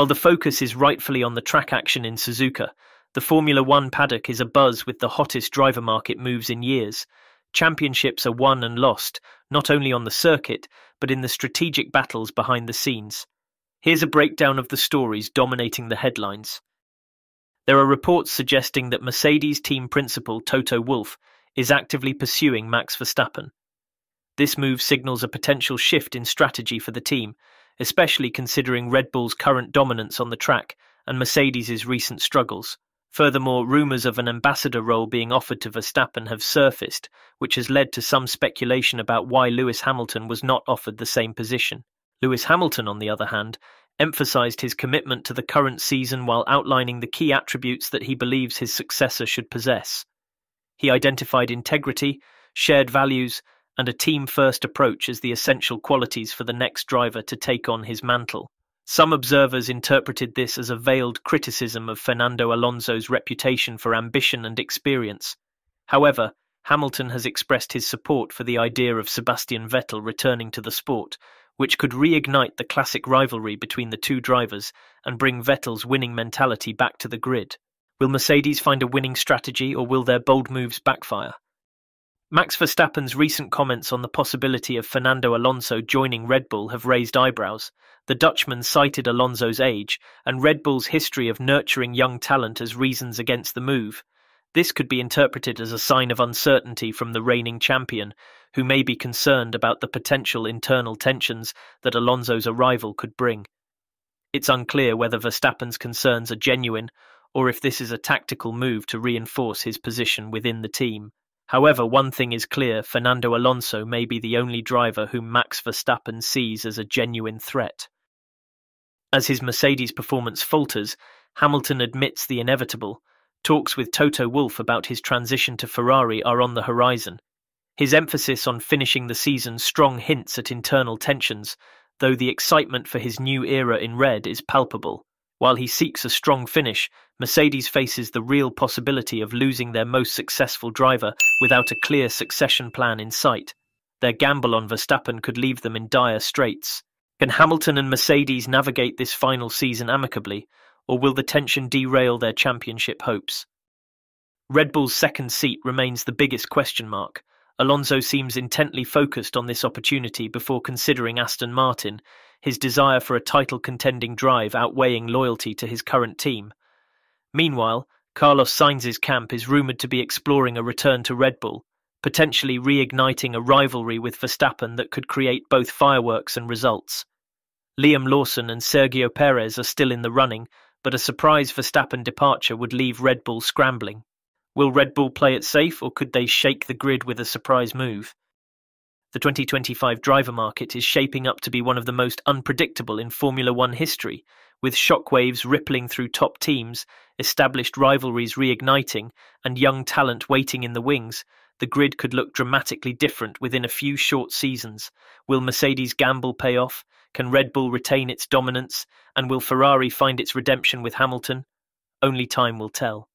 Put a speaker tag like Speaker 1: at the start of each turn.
Speaker 1: While the focus is rightfully on the track action in Suzuka, the Formula One paddock is abuzz with the hottest driver market moves in years. Championships are won and lost, not only on the circuit, but in the strategic battles behind the scenes. Here's a breakdown of the stories dominating the headlines. There are reports suggesting that Mercedes team principal Toto Wolff is actively pursuing Max Verstappen. This move signals a potential shift in strategy for the team, especially considering Red Bull's current dominance on the track and Mercedes' recent struggles. Furthermore, rumours of an ambassador role being offered to Verstappen have surfaced, which has led to some speculation about why Lewis Hamilton was not offered the same position. Lewis Hamilton, on the other hand, emphasised his commitment to the current season while outlining the key attributes that he believes his successor should possess. He identified integrity, shared values, and a team first approach as the essential qualities for the next driver to take on his mantle. Some observers interpreted this as a veiled criticism of Fernando Alonso's reputation for ambition and experience. However, Hamilton has expressed his support for the idea of Sebastian Vettel returning to the sport, which could reignite the classic rivalry between the two drivers and bring Vettel's winning mentality back to the grid. Will Mercedes find a winning strategy or will their bold moves backfire? Max Verstappen's recent comments on the possibility of Fernando Alonso joining Red Bull have raised eyebrows. The Dutchman cited Alonso's age and Red Bull's history of nurturing young talent as reasons against the move. This could be interpreted as a sign of uncertainty from the reigning champion, who may be concerned about the potential internal tensions that Alonso's arrival could bring. It's unclear whether Verstappen's concerns are genuine or if this is a tactical move to reinforce his position within the team. However, one thing is clear Fernando Alonso may be the only driver whom Max Verstappen sees as a genuine threat. As his Mercedes performance falters, Hamilton admits the inevitable. Talks with Toto Wolff about his transition to Ferrari are on the horizon. His emphasis on finishing the season strong hints at internal tensions, though the excitement for his new era in red is palpable. While he seeks a strong finish, Mercedes faces the real possibility of losing their most successful driver without a clear succession plan in sight. Their gamble on Verstappen could leave them in dire straits. Can Hamilton and Mercedes navigate this final season amicably, or will the tension derail their championship hopes? Red Bull's second seat remains the biggest question mark. Alonso seems intently focused on this opportunity before considering Aston Martin, his desire for a title contending drive outweighing loyalty to his current team. Meanwhile, Carlos Sainz's camp is rumoured to be exploring a return to Red Bull, potentially reigniting a rivalry with Verstappen that could create both fireworks and results. Liam Lawson and Sergio Perez are still in the running, but a surprise Verstappen departure would leave Red Bull scrambling. Will Red Bull play it safe or could they shake the grid with a surprise move? The 2025 driver market is shaping up to be one of the most unpredictable in Formula One history, with shockwaves rippling through top teams, established rivalries reigniting, and young talent waiting in the wings. The grid could look dramatically different within a few short seasons. Will Mercedes' gamble pay off? Can Red Bull retain its dominance? And will Ferrari find its redemption with Hamilton? Only time will tell.